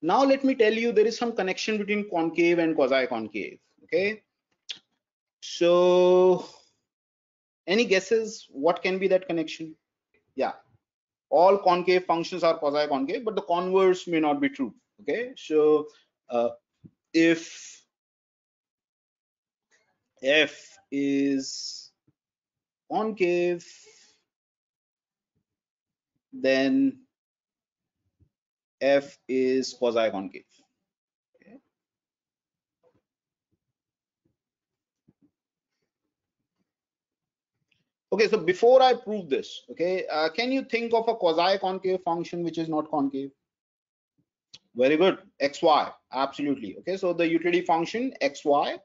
now let me tell you there is some connection between concave and quasi-concave okay? So any guesses what can be that connection? Yeah. All concave functions are quasi-concave but the converse may not be true okay? So uh, if f is concave then f is quasi-concave okay. okay so before i prove this okay uh, can you think of a quasi-concave function which is not concave? Very good. Xy absolutely. Okay so the utility function xy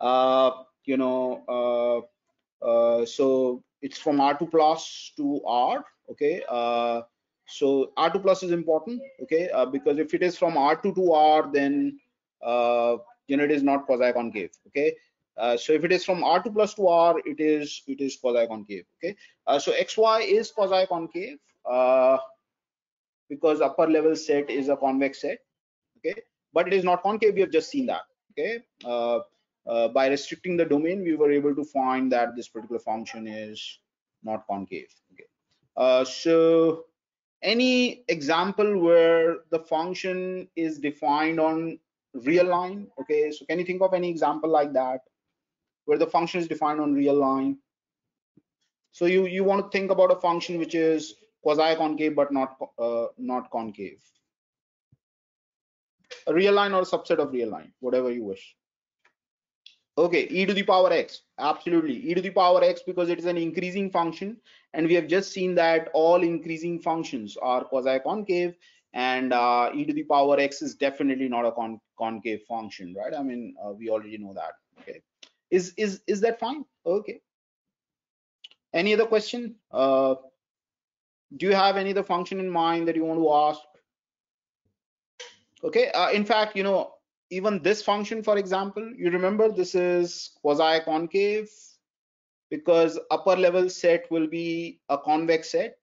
uh, you know uh, uh, so it's from r2 plus to r okay uh, so r2 plus is important okay? Uh, because if it is from r2 to r then uh, know it is not quasi concave okay? Uh, so if it is from r2 plus to r it is it is quasi concave okay? Uh, so xy is quasi concave uh, because upper level set is a convex set okay? But it is not concave we have just seen that okay? Uh, by restricting the domain we were able to find that this particular function is not concave okay? So any example where the function is defined on real line? Okay so can you think of any example like that where the function is defined on real line? So you you want to think about a function which is quasi concave but not uh, not concave. A real line or a subset of real line whatever you wish okay e to the power x absolutely. E to the power x because it is an increasing function and we have just seen that all increasing functions are quasi concave and uh, e to the power x is definitely not a con concave function right? I mean uh, we already know that. Okay. Is is is that fine? Okay. Any other question? Uh, do you have any other function in mind that you want to ask? Okay uh, in fact you know even this function, for example, you remember this is quasi-concave because upper level set will be a convex set.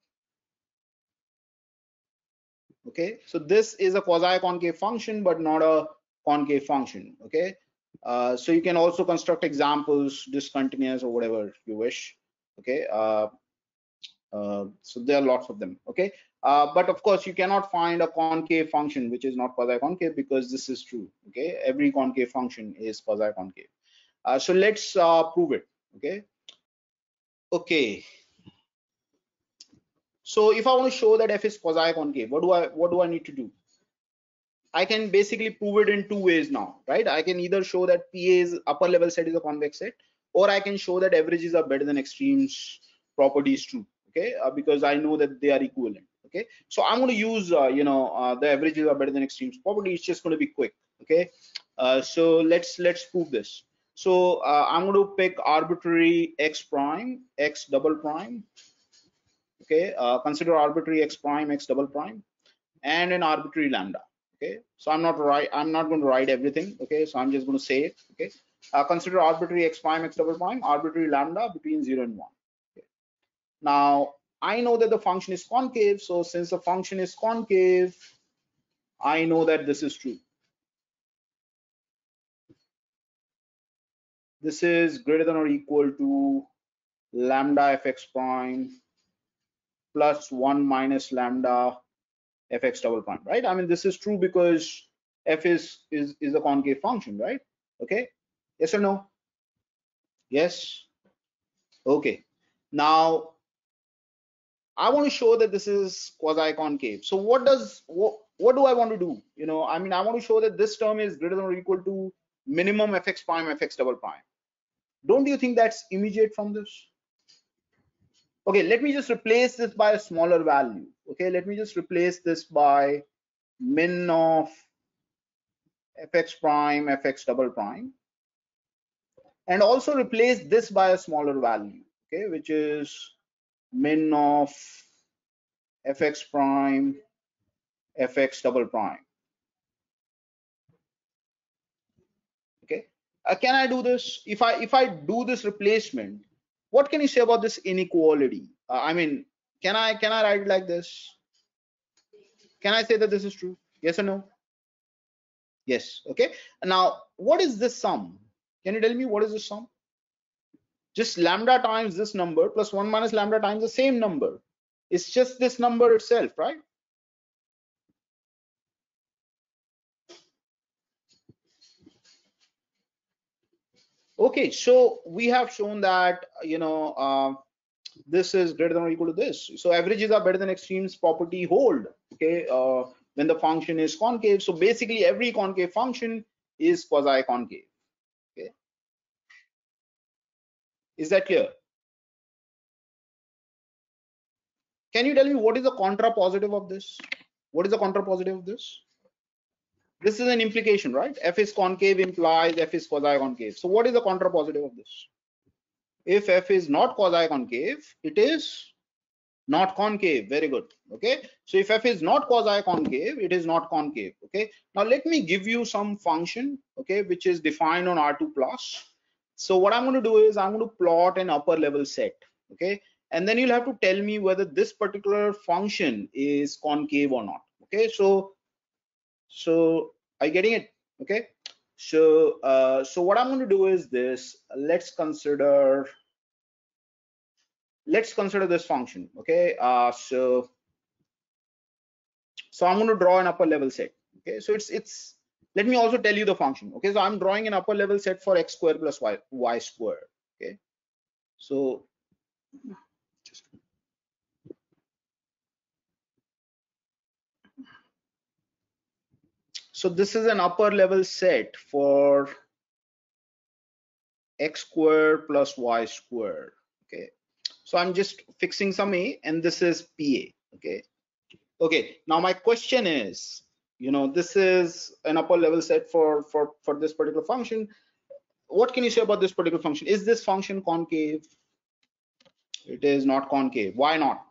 Okay, so this is a quasi-concave function, but not a concave function. Okay, uh, so you can also construct examples, discontinuous or whatever you wish. Okay, uh, uh, so there are lots of them. Okay, uh, but of course, you cannot find a concave function which is not quasi-concave because this is true. Okay, every concave function is quasi-concave. Uh, so let's uh, prove it. Okay. Okay. So if I want to show that f is quasi-concave, what do I what do I need to do? I can basically prove it in two ways now, right? I can either show that PA's upper level set is a convex set, or I can show that averages are better than extremes property is true, okay? Uh, because I know that they are equivalent okay? So i'm going to use uh, you know uh, the averages are better than extremes. Probably it's just going to be quick okay? Uh, so let's let's prove this. So uh, i'm going to pick arbitrary x prime x double prime okay? Uh, consider arbitrary x prime x double prime and an arbitrary lambda okay? So i'm not right i'm not going to write everything okay? So i'm just going to say it okay? Uh, consider arbitrary x prime x double prime arbitrary lambda between 0 and 1 okay. now I know that the function is concave. So since the function is concave, I know that this is true. This is greater than or equal to lambda fx prime plus 1 minus lambda fx double prime, right? I mean, this is true because f is, is, is a concave function, right? Okay, yes or no? Yes, okay. Now, I want to show that this is quasi-concave. So what does what, what do I want to do? You know, I mean, I want to show that this term is greater than or equal to minimum fx prime fx double prime. Don't you think that's immediate from this? Okay, let me just replace this by a smaller value. Okay, let me just replace this by min of fx prime fx double prime and also replace this by a smaller value okay which is min of fx prime fx double prime okay uh, can i do this if i if i do this replacement what can you say about this inequality uh, i mean can i can i write it like this can i say that this is true yes or no Yes. Okay. Now, what is this sum? Can you tell me what is this sum? Just lambda times this number plus 1 minus lambda times the same number. It's just this number itself, right? Okay, so we have shown that, you know, uh, this is greater than or equal to this. So averages are better than extremes property hold, okay, uh, when the function is concave. So basically every concave function is quasi-concave, okay. Is that clear? Can you tell me what is the contrapositive of this? What is the contrapositive of this? This is an implication, right? F is concave implies F is quasi-concave. So what is the contrapositive of this? if f is not quasi concave it is not concave very good okay so if f is not quasi concave it is not concave okay now let me give you some function okay which is defined on r2 plus so what i'm going to do is i'm going to plot an upper level set okay? And then you'll have to tell me whether this particular function is concave or not okay? So so are you getting it? Okay? So uh, so what i'm going to do is this. Let's consider let's consider this function okay? Uh, so so i'm going to draw an upper level set okay? So it's it's let me also tell you the function okay? So i'm drawing an upper level set for x square plus y y square okay? So so this is an upper level set for x square plus y square okay? So i'm just fixing some a and this is pa okay? Okay now my question is you know this is an upper level set for for for this particular function. What can you say about this particular function? Is this function concave? It is not concave. Why not?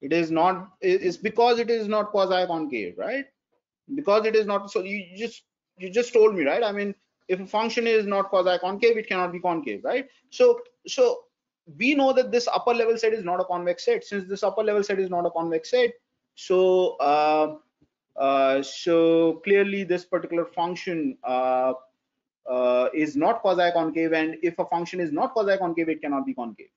It is not it's because it is not quasi concave right? Because it is not so you just you just told me right? I mean if a function is not quasi concave it cannot be concave right? So so we know that this upper level set is not a convex set. Since this upper level set is not a convex set so uh, so clearly this particular function uh, uh is not quasi-concave and if a function is not quasi-concave it cannot be concave.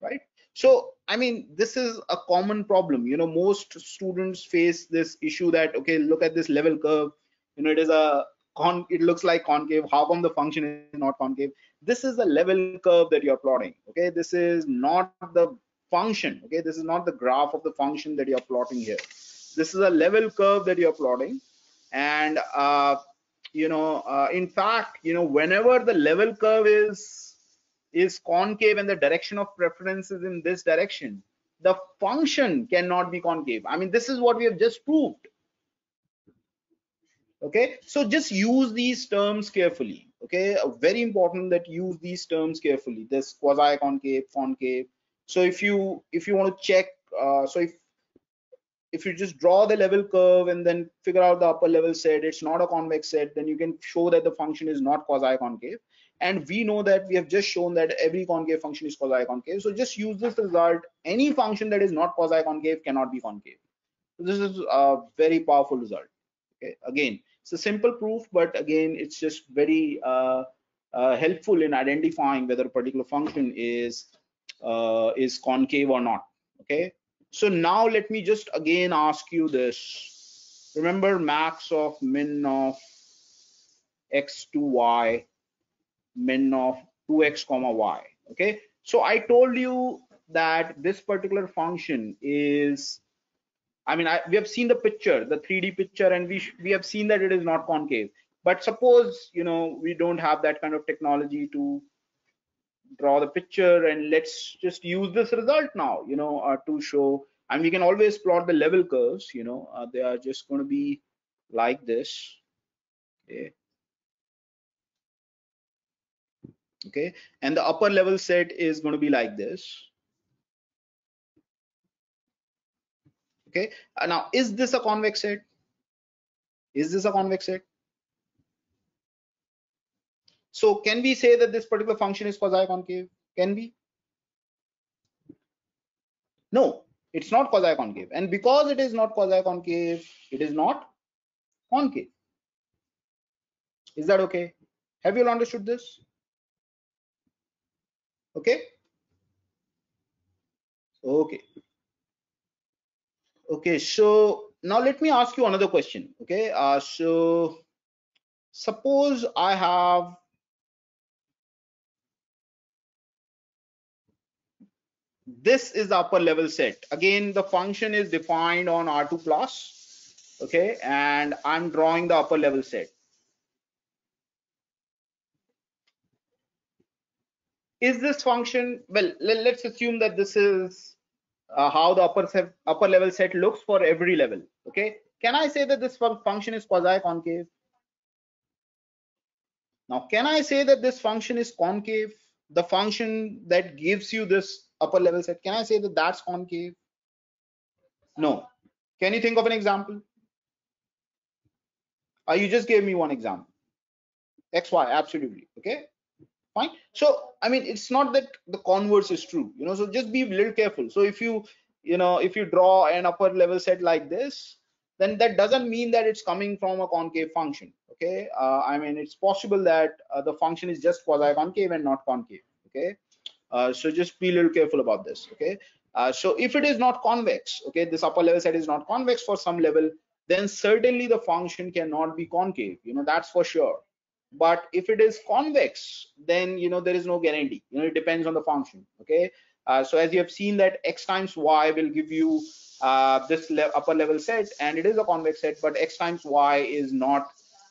Right? So i mean this is a common problem. You know most students face this issue that okay look at this level curve. You know it is a con it looks like concave. How come the function is not concave? This is the level curve that you're plotting okay? This is not the function okay? This is not the graph of the function that you're plotting here this is a level curve that you're plotting. And uh, you know uh, in fact you know whenever the level curve is is concave and the direction of preference is in this direction the function cannot be concave. I mean this is what we have just proved. Okay? So just use these terms carefully. Okay? Very important that you use these terms carefully. This quasi concave concave. So if you if you want to check uh, so if if you just draw the level curve and then figure out the upper level set it's not a convex set then you can show that the function is not quasi concave and we know that we have just shown that every concave function is quasi concave so just use this result. Any function that is not quasi concave cannot be concave so this is a very powerful result. Okay again it's a simple proof, but again, it's just very uh, uh, helpful in identifying whether a particular function is uh, is concave or not. Okay. So now let me just again ask you this. Remember max of min of x to y, min of 2x comma y. Okay. So I told you that this particular function is I mean, I, we have seen the picture, the 3D picture, and we we have seen that it is not concave. But suppose you know we don't have that kind of technology to draw the picture, and let's just use this result now, you know, uh, to show. And we can always plot the level curves. You know, uh, they are just going to be like this. Okay. Okay, and the upper level set is going to be like this okay uh, now is this a convex set is this a convex set so can we say that this particular function is quasi concave? Can we? No it's not quasi concave. And because it is not quasi concave it is not concave. Is that okay? Have you all understood this? Okay? Okay. Okay so now let me ask you another question okay? Uh, so suppose i have this is the upper level set. Again the function is defined on r2 plus okay and i'm drawing the upper level set. Is this function well let's assume that this is uh, how the upper set, upper level set looks for every level okay? Can i say that this function is quasi concave now can i say that this function is concave? The function that gives you this upper level set. Can i say that that's concave no. Can you think of an example? Uh, you just gave me one example. Xy absolutely. Okay? Fine. So i mean it's not that the converse is true you know? So just be a little careful. So if you you know if you draw an upper level set like this then that doesn't mean that it's coming from a concave function. Okay? Uh, i mean it's possible that uh, the function is just quasi concave and not concave okay uh, so just be a little careful about this okay? Uh, so if it is not convex okay this upper level set is not convex for some level then certainly the function cannot be concave you know that's for sure. But if it is convex then you know there is no guarantee you know it depends on the function okay? Uh, so as you have seen that x times y will give you uh, this le upper level set and it is a convex set but x times y is not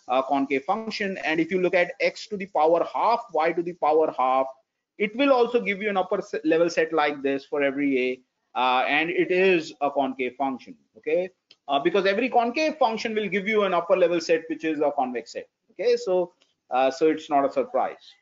a concave function. And if you look at x to the power half y to the power half it will also give you an upper level set like this for every a uh, and it is a concave function okay? Uh, because every concave function will give you an upper level set which is a convex set okay? So uh, so it's not a surprise